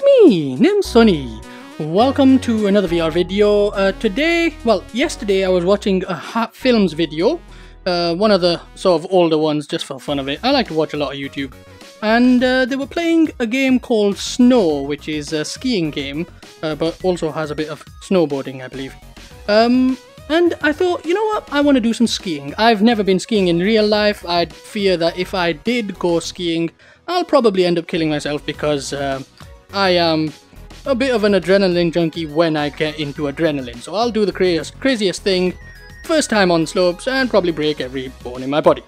It's me, Nim Sunny. Welcome to another VR video. Uh, today, well, yesterday I was watching a Hat Films video, uh, one of the sort of older ones just for fun of it. I like to watch a lot of YouTube. And uh, they were playing a game called Snow, which is a skiing game, uh, but also has a bit of snowboarding, I believe. Um, and I thought, you know what, I want to do some skiing. I've never been skiing in real life. I'd fear that if I did go skiing, I'll probably end up killing myself because uh, I am a bit of an adrenaline junkie when I get into adrenaline. So I'll do the craziest, craziest thing first time on slopes and probably break every bone in my body.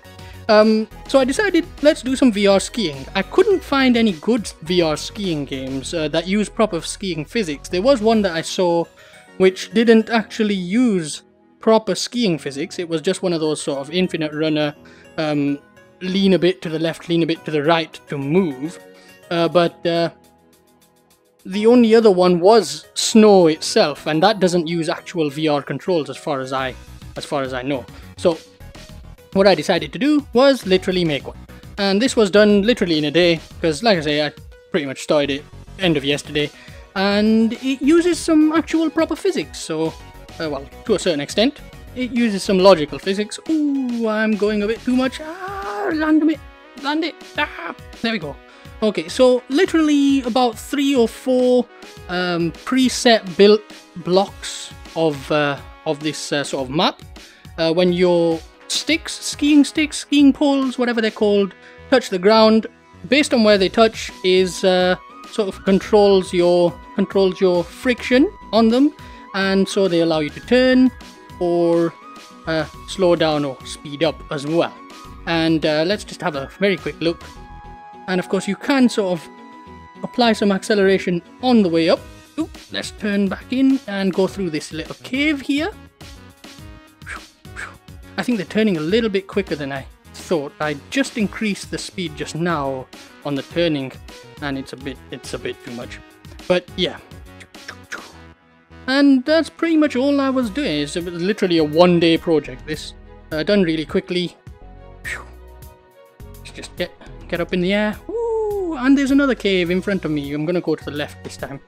Um, so I decided let's do some VR skiing. I couldn't find any good VR skiing games uh, that use proper skiing physics. There was one that I saw which didn't actually use proper skiing physics. It was just one of those sort of infinite runner, um, lean a bit to the left, lean a bit to the right to move. Uh, but uh, the only other one was Snow itself, and that doesn't use actual VR controls as far as I, as far as I know. So what I decided to do was literally make one. And this was done literally in a day, because like I say, I pretty much started it end of yesterday, and it uses some actual proper physics, so, uh, well, to a certain extent. It uses some logical physics. Ooh, I'm going a bit too much. Ah, land it, land it. Ah, there we go. Okay, so literally about three or four um, preset built blocks of uh, of this uh, sort of map. Uh, when your sticks, skiing sticks, skiing poles, whatever they're called, touch the ground, based on where they touch, is uh, sort of controls your controls your friction on them, and so they allow you to turn or uh, slow down or speed up as well. And uh, let's just have a very quick look and of course you can sort of apply some acceleration on the way up. Ooh, let's turn back in and go through this little cave here. I think they're turning a little bit quicker than I thought. I just increased the speed just now on the turning and it's a bit it's a bit too much. But yeah. And that's pretty much all I was doing. It's literally a one day project this. Uh, done really quickly. Let's just get Get up in the air. And there's another cave in front of me. I'm gonna go to the left this time.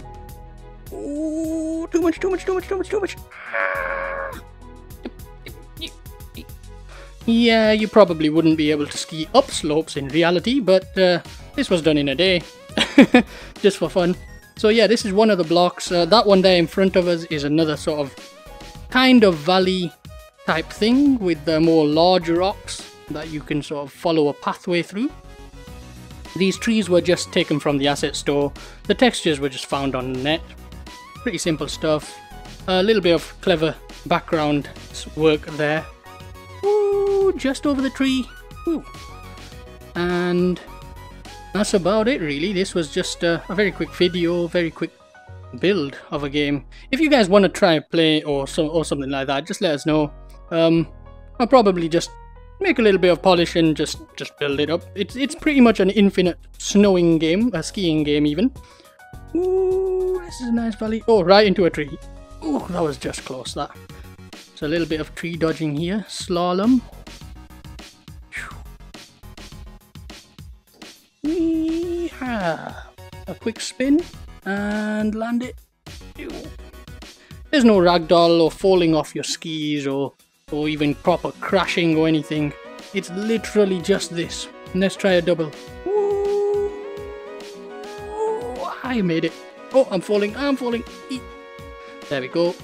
Ooh, too much, too much, too much, too much, too much. Yeah, you probably wouldn't be able to ski up slopes in reality, but uh, this was done in a day. Just for fun. So yeah, this is one of the blocks. Uh, that one there in front of us is another sort of kind of valley type thing with the more larger rocks that you can sort of follow a pathway through. These trees were just taken from the asset store, the textures were just found on the net. Pretty simple stuff. A little bit of clever background work there. Ooh, just over the tree. Ooh. And that's about it really. This was just a, a, very quick video, very quick build of a game. If you guys want to try play or so or something like that, just let us know. Um, I'll probably just make a little bit of polish and just just build it up. It's it's pretty much an infinite snowing game, a skiing game even. Ooh, this is a nice valley. Oh, right into a tree. Ooh, that was just close. That. So a little bit of tree dodging here. Slalom. A quick spin and land it. There's no ragdoll or falling off your skis or or even proper crashing or anything. It's literally just this. Let's try a double. Ooh, I made it. Oh, I'm falling, I'm falling. There we go.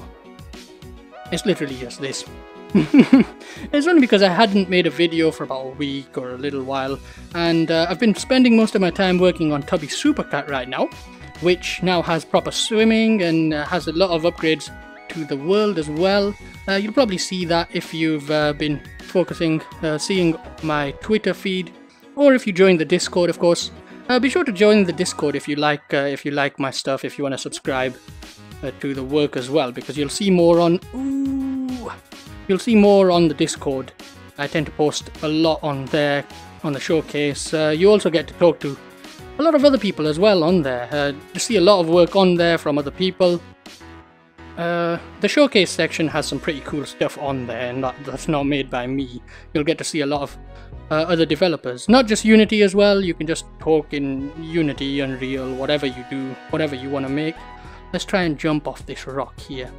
It's literally just this. it's only because I hadn't made a video for about a week or a little while, and uh, I've been spending most of my time working on Tubby Supercat right now, which now has proper swimming and uh, has a lot of upgrades to the world as well. Uh, you'll probably see that if you've uh, been focusing, uh, seeing my Twitter feed, or if you join the Discord, of course. Uh, be sure to join the Discord if you like. Uh, if you like my stuff, if you want to subscribe uh, to the work as well, because you'll see more on. Ooh, you'll see more on the Discord. I tend to post a lot on there on the showcase. you also get to talk to a lot of other people as well on there. you see a lot of work on there from other people. Uh, the showcase section has some pretty cool stuff on there, and that, that's not made by me. You'll get to see a lot of uh, other developers. Not just Unity as well, you can just talk in Unity, Unreal, whatever you do, whatever you want to make. Let's try and jump off this rock here.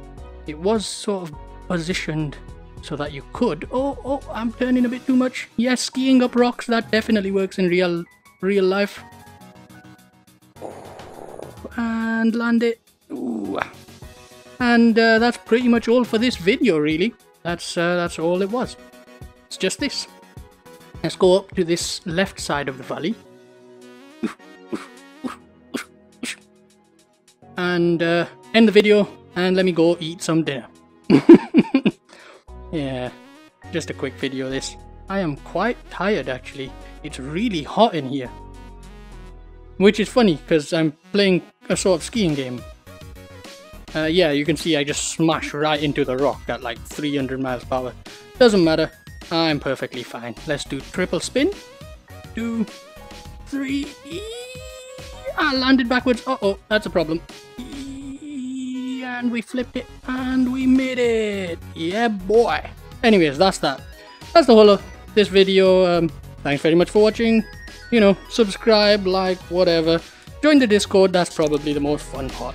It was sort of positioned so that you could. Oh, oh, I'm turning a bit too much. Yes, skiing up rocks, that definitely works in real, real life. And land it. And uh, that's pretty much all for this video, really. That's uh, that's all it was. It's just this. Let's go up to this left side of the valley. And uh, end the video and let me go eat some dinner. yeah, just a quick video this. I am quite tired actually. It's really hot in here. Which is funny because I'm playing a sort of skiing game. Uh, yeah, you can see I just smash right into the rock at like 300 miles per hour. Doesn't matter. I'm perfectly fine. Let's do triple spin. Two, three. I landed backwards. Uh oh, that's a problem. And we flipped it and we made it. Yeah, boy. Anyways, that's that. That's the whole of this video. Um, thanks very much for watching. You know, subscribe, like, whatever. Join the Discord, that's probably the most fun part.